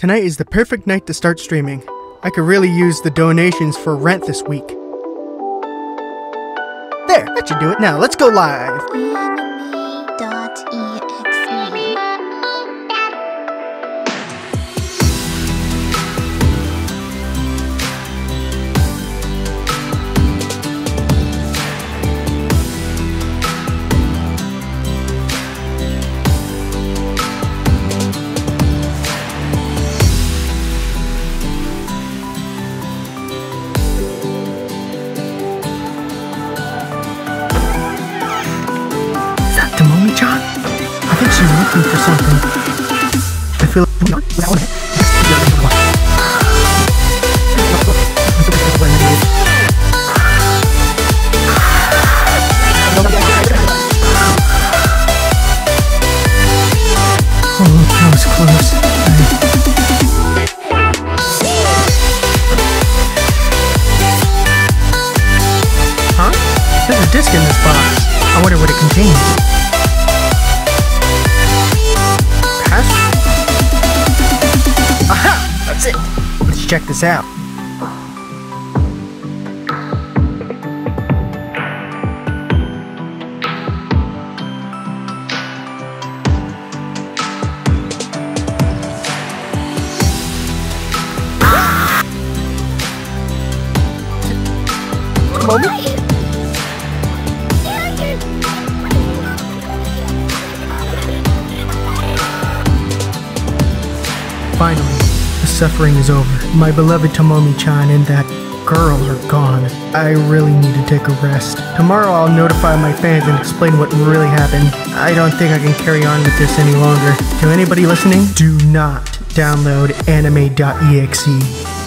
Tonight is the perfect night to start streaming. I could really use the donations for rent this week. There, that should do it. Now, let's go live. Looking for something. I feel like... Well, Oh, that was close. Huh? There's a disc in this box. I wonder what it contains. Check this out. Moment. Finally, the suffering is over. My beloved Tomomi-chan and that girl are gone. I really need to take a rest. Tomorrow I'll notify my fans and explain what really happened. I don't think I can carry on with this any longer. To anybody listening, do not download anime.exe.